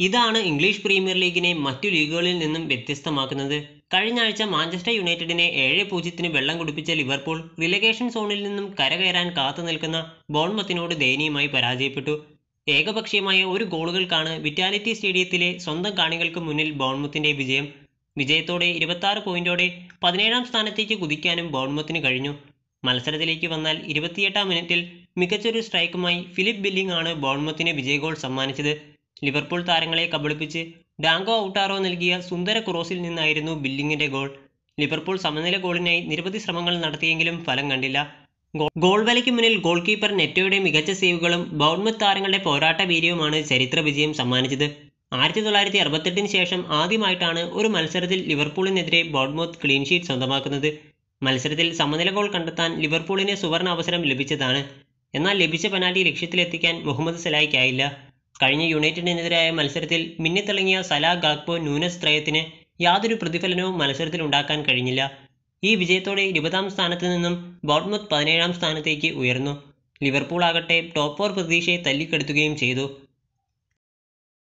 ഇതാണ് English premier ലീഗിനെ മറ്റു ലീഗുകളിൽ നിന്നും വ്യത്യസ്തമാക്കുന്നത്. കഴിഞ്ഞ ആഴ്ച മാഞ്ചസ്റ്റർ യുണൈറ്റഡിനെ ഏഴ് പൂജ്യത്തിന് വെള്ളം കുടിപ്പിച്ച ലിവർപൂൾ റിലഗേഷൻ സോണിൽ നിന്നും കരകയറാൻ കാത്തു നിൽക്കുന്ന ബോൺമത്തിനോട് ദയനീയമായി പരാജയപ്പെട്ടു. ഏകപക്ഷീയമായ ഒരു ഗോളുകൾക്കാണ് വിറ്റാലിറ്റി സ്റ്റേഡിയത്തിലെ സ്വന്തം കാണികൾക്ക് മുന്നിൽ ബോൺമുത്തിന്റെ വിജയം. വിജയത്തോടെ ഇരുപത്തി പോയിന്റോടെ പതിനേഴാം സ്ഥാനത്തേക്ക് കുതിക്കാനും ബോൺമത്തിന് കഴിഞ്ഞു. മത്സരത്തിലേക്ക് വന്നാൽ ഇരുപത്തിയെട്ടാം മിനിറ്റിൽ മികച്ചൊരു സ്ട്രൈക്കുമായി ഫിലിപ്പ് ബില്ലിംഗ് ആണ് ബോൺമത്തിന് വിജയഗോൾ സമ്മാനിച്ചത്. ലിവർപൂൾ താരങ്ങളെ കബളിപ്പിച്ച് ഡാങ്കോ ഔട്ടാറോ നൽകിയ സുന്ദര ക്രോസിൽ നിന്നായിരുന്നു ബില്ലിങ്ങിന്റെ ഗോൾ. ലിവർപൂൾ സമനില ഗോളിനായി നിരവധി ശ്രമങ്ങൾ നടത്തിയെങ്കിലും ഫലം കണ്ടില്ല. ഗോൾ വലയ്ക്ക് മുന്നിൽ ഗോൾ കീപ്പർ നെറ്റോയുടെ മികച്ച സേവുകളും ബൗൺമത്ത് താരങ്ങളുടെ പോരാട്ട വീര്യവുമാണ് ചരിത്ര വിജയം സമ്മാനിച്ചത്. ആയിരത്തി തൊള്ളായിരത്തി അറുപത്തെട്ടിന് ശേഷം ആദ്യമായിട്ടാണ് ഒരു മത്സരത്തിൽ ലിവർപൂളിനെതിരെ ബോഡ്മോത്ത് ക്ലീൻ ഷീറ്റ് സ്വന്തമാക്കുന്നത്. മത്സരത്തിൽ സമനില ഗോൾ കണ്ടെത്താൻ ലിവർപൂളിന് സുവർണ അവസരം ലഭിച്ചതാണ്. എന്നാൽ ലഭിച്ച പെനാൽറ്റി ലക്ഷ്യത്തിലെത്തിക്കാൻ മുഹമ്മദ് സലായിക്കായില്ല. കഴിഞ്ഞ യുണൈറ്റഡിനെതിരായ മത്സരത്തിൽ മിന്നിത്തിളങ്ങിയ സലാ ഗാക്പോ നൂനസ് ത്രയത്തിന് യാതൊരു പ്രതിഫലനവും മത്സരത്തിൽ ഉണ്ടാക്കാൻ കഴിഞ്ഞില്ല. ഈ വിജയത്തോടെ ഇരുപതാം സ്ഥാനത്ത് നിന്നും ബോർഡ്മത്ത് പതിനേഴാം സ്ഥാനത്തേക്ക് ഉയർന്നു. ലിവർപൂൾ ആകട്ടെ ടോപ്പ് ഫോർ പ്രതീക്ഷയെ തല്ലിക്കെടുത്തുകയും ചെയ്തു.